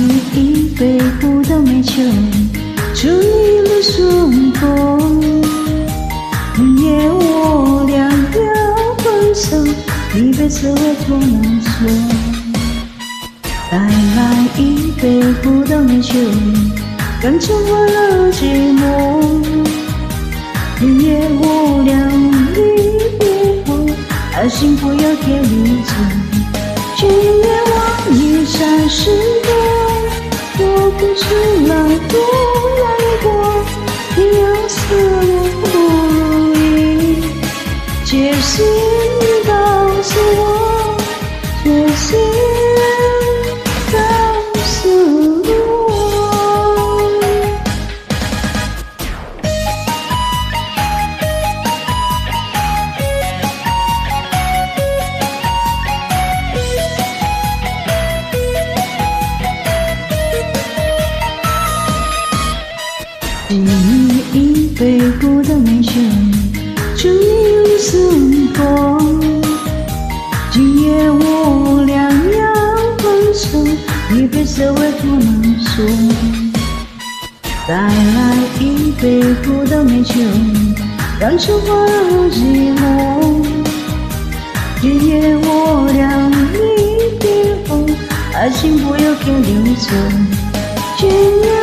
你一杯不倒美酒，祝你路顺风。今夜我俩要分手，一辈子委托难说。带来一杯不倒美酒，感情换了寂寞。今夜我俩离别后，爱情不要天理走。今夜望一闪时光，说不出来多难过。你要死我不如意，决心告诉我，决心敬你一杯不倒美酒，祝你路顺风。今夜我俩要分手，一辈子委托难说。再来一杯不倒美酒，让情化了寂寞。今夜我俩离别后，爱情不由天流走。今夜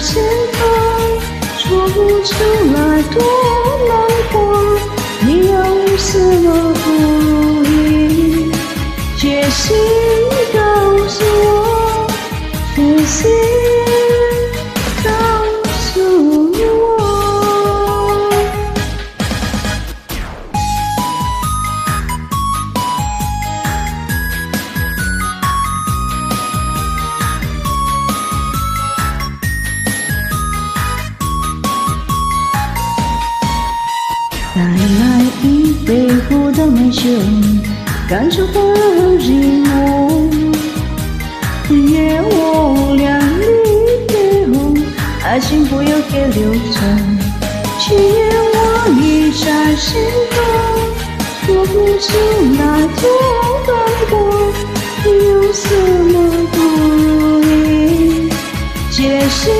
一闪星空，说不出来多难过。你要死我不如意，决心告诉我，决心再来一杯苦的美酒，感受很寂寞。夜我两离别后，爱情不由天流程。今夜我一盏心灯，说不清那种感动，有什么不容易解释？